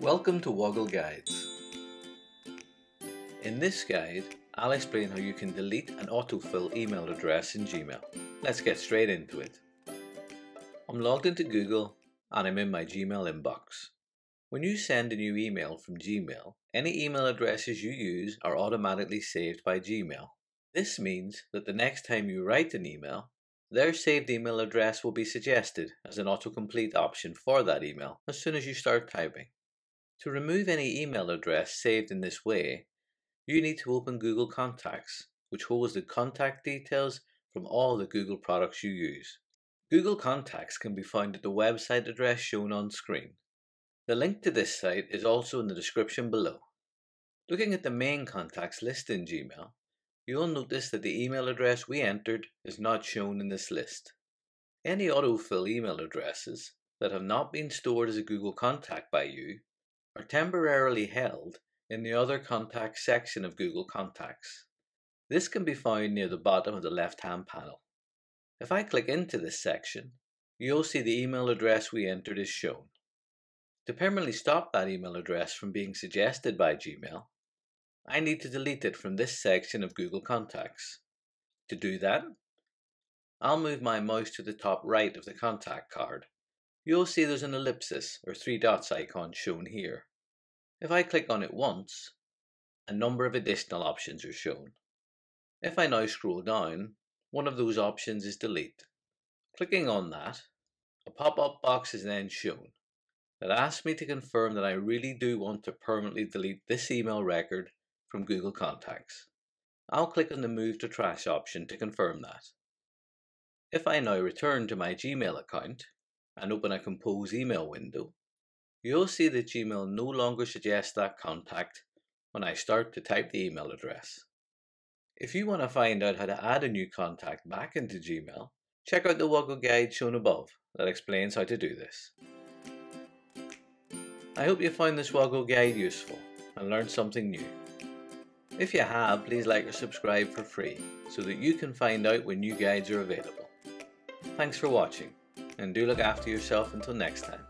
Welcome to Woggle Guides. In this guide, I'll explain how you can delete an autofill email address in Gmail. Let's get straight into it. I'm logged into Google and I'm in my Gmail inbox. When you send a new email from Gmail, any email addresses you use are automatically saved by Gmail. This means that the next time you write an email, their saved email address will be suggested as an autocomplete option for that email as soon as you start typing. To remove any email address saved in this way, you need to open Google Contacts, which holds the contact details from all the Google products you use. Google Contacts can be found at the website address shown on screen. The link to this site is also in the description below. Looking at the main contacts list in Gmail, you'll notice that the email address we entered is not shown in this list. Any autofill email addresses that have not been stored as a Google contact by you are temporarily held in the Other Contacts section of Google Contacts. This can be found near the bottom of the left-hand panel. If I click into this section, you'll see the email address we entered is shown. To permanently stop that email address from being suggested by Gmail, I need to delete it from this section of Google Contacts. To do that, I'll move my mouse to the top right of the contact card. You'll see there's an ellipsis or three dots icon shown here. If I click on it once, a number of additional options are shown. If I now scroll down, one of those options is delete. Clicking on that, a pop-up box is then shown that asks me to confirm that I really do want to permanently delete this email record from Google Contacts. I'll click on the Move to Trash option to confirm that. If I now return to my Gmail account and open a Compose email window, you'll see that Gmail no longer suggests that contact when I start to type the email address. If you want to find out how to add a new contact back into Gmail, check out the Woggle guide shown above that explains how to do this. I hope you found this Woggle guide useful and learned something new. If you have, please like or subscribe for free so that you can find out when new guides are available. Thanks for watching and do look after yourself until next time.